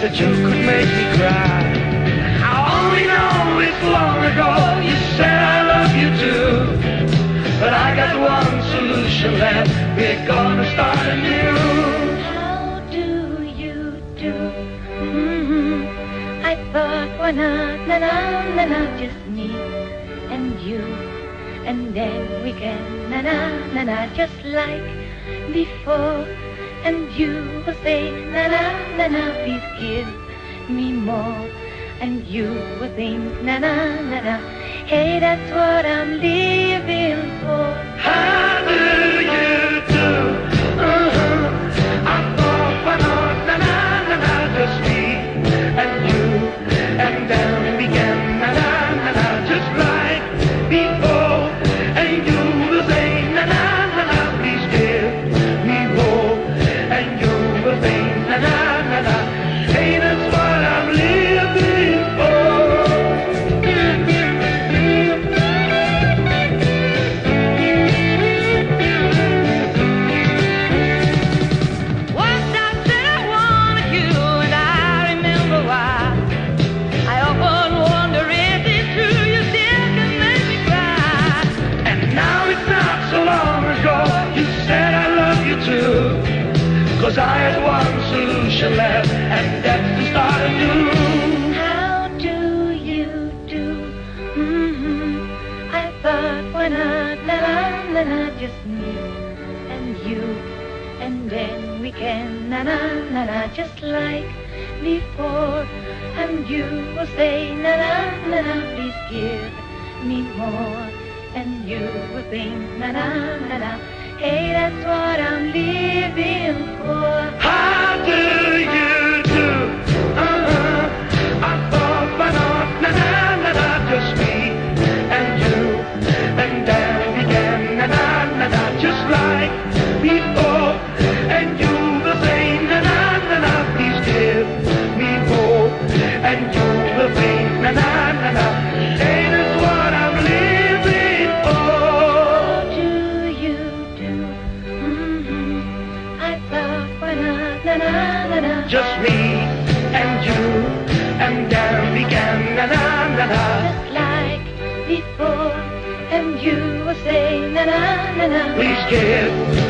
that you could make me cry. I only know it's long ago you said I love you too. But I got one solution left, we're gonna start anew. Why not, na na na na, just me and you, and then we can na na na na, just like before. And you will say na na na na, please give me more. And you will think na na na na, hey, that's what I'm living for. How Cause I had one solution left, and that's to start anew. How do you do? hmm I thought, why not, na na na na, just me and you, and then we can na na na na, just like before. And you will say na na na na, please give me more. And you will think na na na na, hey, that's what I'm living Just me and you, and then began, na na na na. just like before. And you will say na na na na. Please give